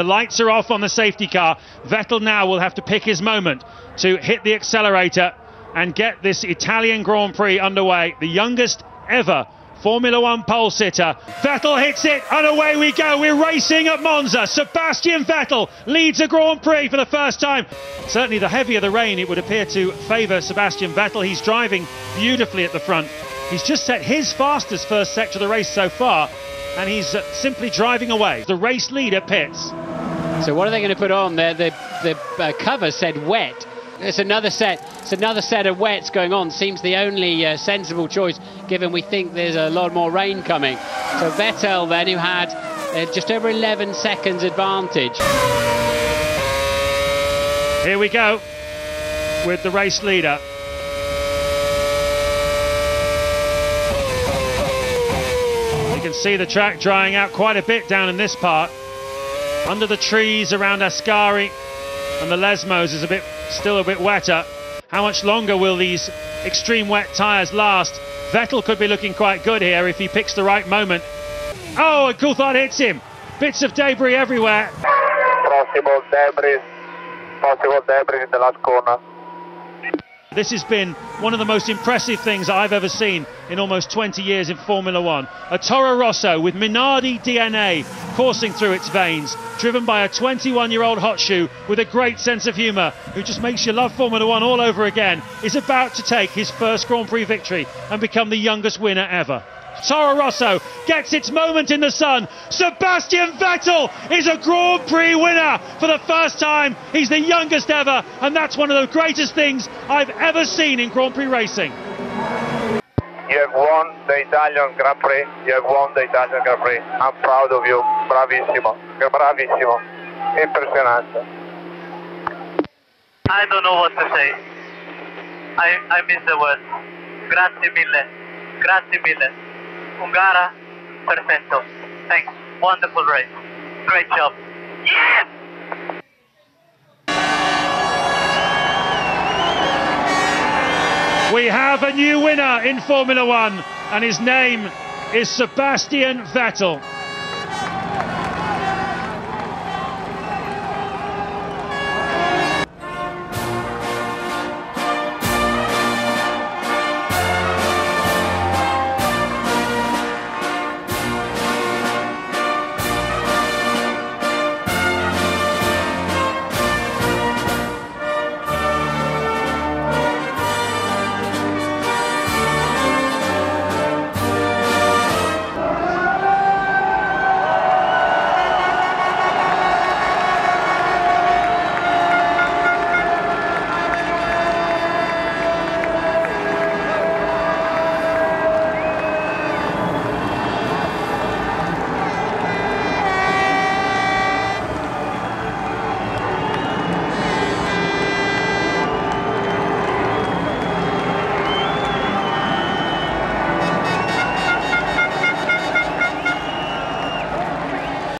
The lights are off on the safety car. Vettel now will have to pick his moment to hit the accelerator and get this Italian Grand Prix underway. The youngest ever Formula One pole sitter. Vettel hits it, and away we go. We're racing at Monza. Sebastian Vettel leads a Grand Prix for the first time. Certainly, the heavier the rain, it would appear to favour Sebastian Vettel. He's driving beautifully at the front. He's just set his fastest first sector of the race so far, and he's uh, simply driving away. The race leader pits. So what are they going to put on? The the, the uh, cover said wet. It's another set. It's another set of wets going on. Seems the only uh, sensible choice, given we think there's a lot more rain coming. So Vettel then, who had uh, just over 11 seconds advantage. Here we go with the race leader. You can see the track drying out quite a bit down in this part. Under the trees around Ascari and the Lesmos is a bit still a bit wetter. How much longer will these extreme wet tyres last? Vettel could be looking quite good here if he picks the right moment. Oh, and Coulthard hits him. Bits of debris everywhere. Possible debris. Possible debris in the last corner. This has been one of the most impressive things I've ever seen in almost 20 years in Formula One. A Toro Rosso with Minardi DNA coursing through its veins, driven by a 21 year old hot shoe with a great sense of humour, who just makes you love Formula One all over again, is about to take his first Grand Prix victory and become the youngest winner ever. Toro Rosso gets its moment in the sun. Sebastian Vettel is a Grand Prix winner for the first time. He's the youngest ever, and that's one of the greatest things I've ever seen in Grand Prix racing. You have won the Italian Grand Prix. You have won the Italian Grand Prix. I'm proud of you. Bravissimo. Bravissimo. Impressionante. I don't know what to say. I, I miss the word. Grazie mille. Grazie mille. Ungara, perfetto. Thanks. Wonderful race. Great job. Yeah! We have a new winner in Formula One, and his name is Sebastian Vettel.